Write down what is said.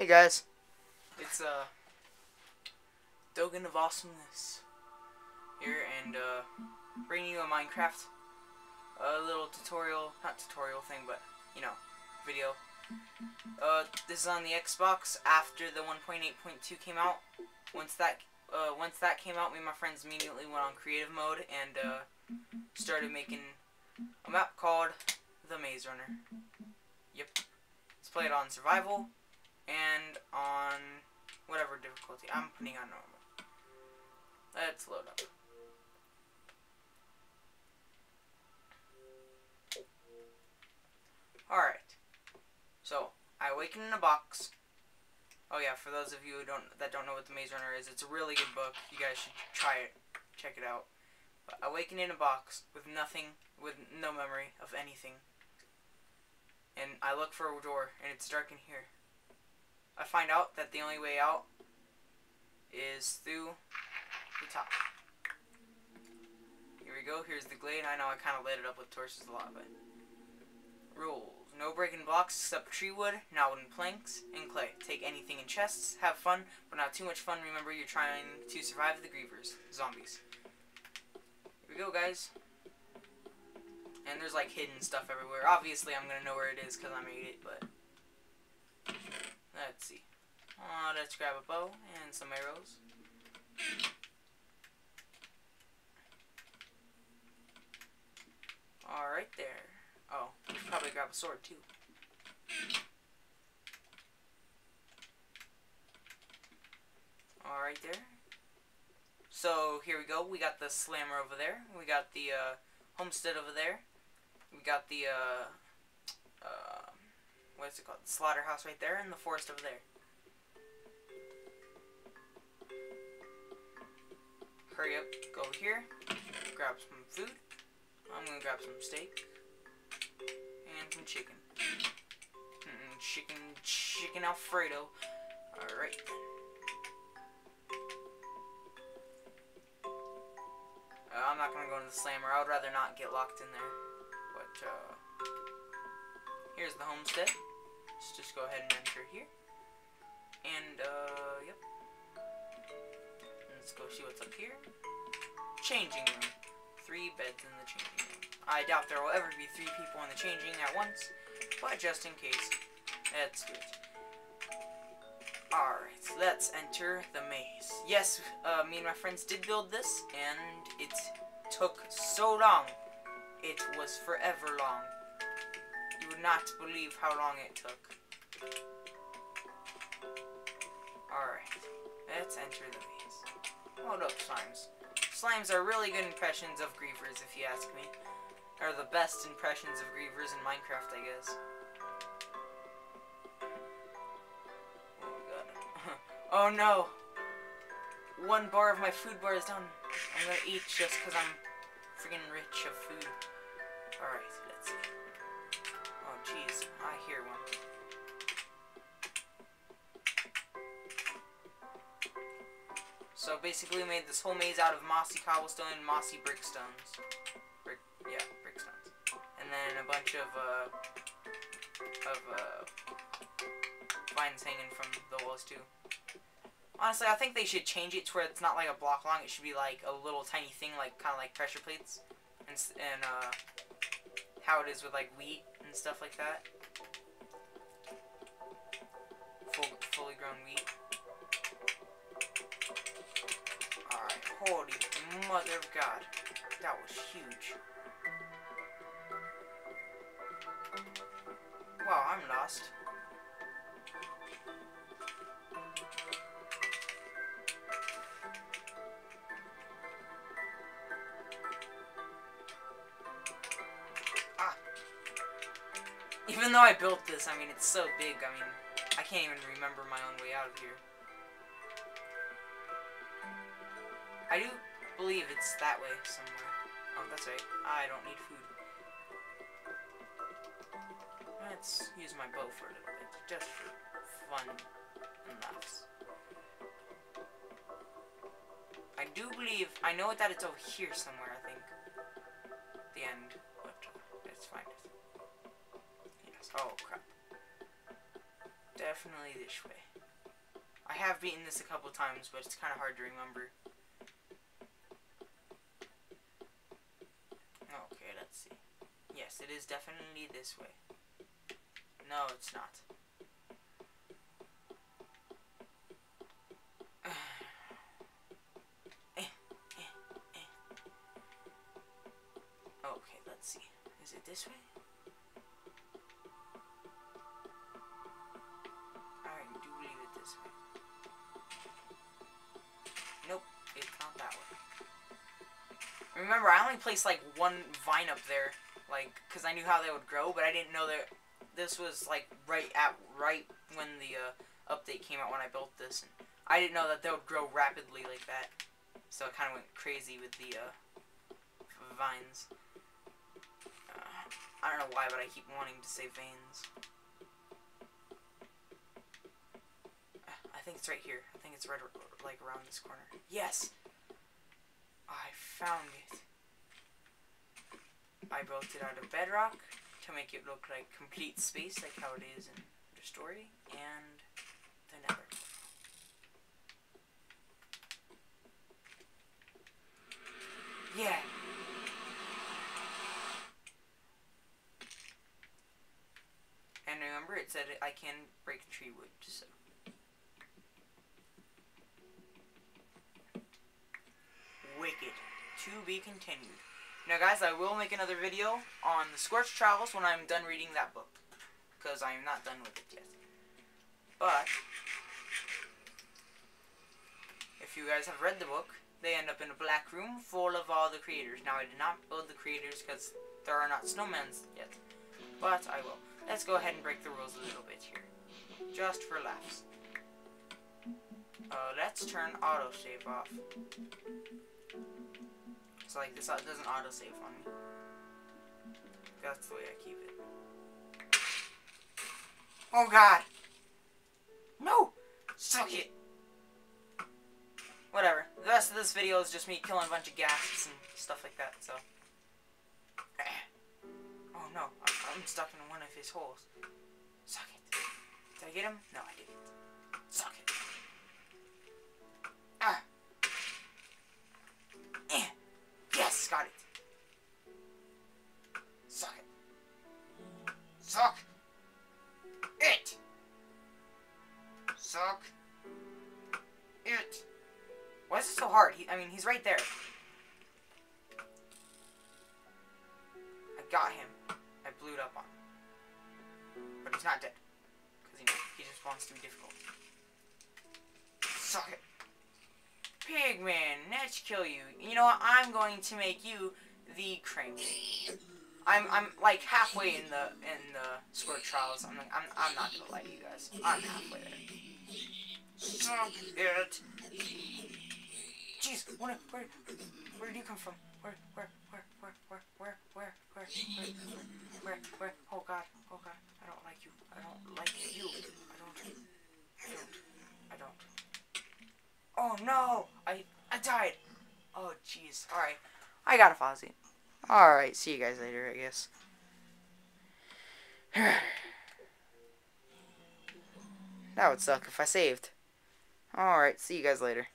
Hey guys, it's uh Logan of Awesomeness here, and uh bringing you a Minecraft, a little tutorial, not tutorial thing, but you know, video. Uh, this is on the Xbox after the 1.8.2 came out. Once that uh, once that came out, me and my friends immediately went on creative mode and uh, started making a map called the Maze Runner. Yep. Let's play it on survival and on whatever difficulty. I'm putting on normal. Let's load up. Alright. So, I awaken in a box. Oh yeah, for those of you who don't that don't know what the Maze Runner is, it's a really good book. You guys should try it. Check it out. But awaken in a box with nothing, with no memory of anything. And I look for a door, and it's dark in here. I find out that the only way out is through the top. Here we go. Here's the glade. I know I kind of lit it up with torches a lot, but... Rules. No breaking blocks except tree wood, not wooden planks, and clay. Take anything in chests. Have fun, but not too much fun. Remember, you're trying to survive the grievers. Zombies. Here we go, guys. And there's, like, hidden stuff everywhere. Obviously, I'm going to know where it is because I made it, but... Let's see. Uh, let's grab a bow and some arrows. Alright there. Oh, probably grab a sword too. Alright there. So here we go. We got the slammer over there. We got the uh, homestead over there. We got the uh, uh, what's it called? The slaughterhouse right there, and the forest over there. Hurry up, go over here, grab some food. I'm gonna grab some steak and some chicken. Chicken, chicken Alfredo. Alright. Uh, I'm not gonna go into the slammer. I would rather not get locked in there. But, uh, here's the homestead. Just go ahead and enter here. And, uh, yep. Let's go see what's up here. Changing room. Three beds in the changing room. I doubt there will ever be three people in the changing at once, but just in case, let's do it. Alright, let's enter the maze. Yes, uh, me and my friends did build this, and it took so long. It was forever long. You would not believe how long it took. Alright, let's enter the maze. Hold up, slimes. Slimes are really good impressions of grievers, if you ask me. Are the best impressions of grievers in Minecraft, I guess. Oh god. oh no! One bar of my food bar is done. I'm gonna eat just because I'm freaking rich of food. Alright, let's see. Oh jeez, I hear one. So basically we made this whole maze out of mossy cobblestone and mossy brickstones. Brick, yeah, brickstones. And then a bunch of, uh, of, uh, vines hanging from the walls too. Honestly, I think they should change it to where it's not like a block long. It should be like a little tiny thing, like kind of like pressure plates, and and uh, how it is with like wheat and stuff like that. Full, fully grown wheat. Holy mother of God, that was huge. Wow, I'm lost. Ah. Even though I built this, I mean, it's so big, I mean, I can't even remember my own way out of here. I do believe it's that way somewhere. Oh, that's right. I don't need food. Let's use my bow for a little bit, just for fun and laughs. I do believe, I know that it's over here somewhere, I think. The end, but let's find it. Yes, oh crap. definitely this way. I have beaten this a couple times, but it's kind of hard to remember. Okay, let's see. Yes, it is definitely this way. No, it's not. Eh, eh, eh. Okay, let's see. Is it this way? I do believe it this way. Nope, it's not that way. Remember, I only placed like one vine up there, like, because I knew how they would grow, but I didn't know that this was like right at right when the uh, update came out when I built this. And I didn't know that they would grow rapidly like that, so I kind of went crazy with the uh, vines. Uh, I don't know why, but I keep wanting to say veins. I think it's right here. I think it's right like around this corner. Yes! I found it. I built it out of bedrock to make it look like complete space, like how it is in the story, and the nether. Yeah. And remember, it said I can break tree wood, so. Wicked. To be continued. Now, guys, I will make another video on the Scorch Trials when I'm done reading that book. Because I am not done with it yet. But, if you guys have read the book, they end up in a black room full of all the creators. Now, I did not build the creators because there are not snowmen yet. But I will. Let's go ahead and break the rules a little bit here. Just for laughs. Uh, let's turn autosave off. So like this doesn't autosave on me. That's the way I keep it. Oh god! No! Suck it! Whatever. The rest of this video is just me killing a bunch of ghasts and stuff like that, so. Oh no, I'm stuck in one of his holes. Suck it. Did I get him? No, I didn't. Suck it. Suck. It. Why is it so hard? He, I mean, he's right there. I got him. I blew it up on him. But he's not dead. Because he, just wants to be difficult. Suck it. Pigman, let's kill you. You know what? I'm going to make you the crane. I'm I'm like halfway in the in the Scorch Trials. I'm like, I'm I'm not gonna lie to you guys. I'm halfway there. Suck it. Jeez, where where where did you come from? Where where where where where where where where where where where Oh God, oh God, I don't like you. I don't like you. I don't. I don't. I don't. Oh no! I I died! Oh jeez. Alright. I got a Fozzie. Alright, see you guys later, I guess. that would suck if I saved. Alright, see you guys later.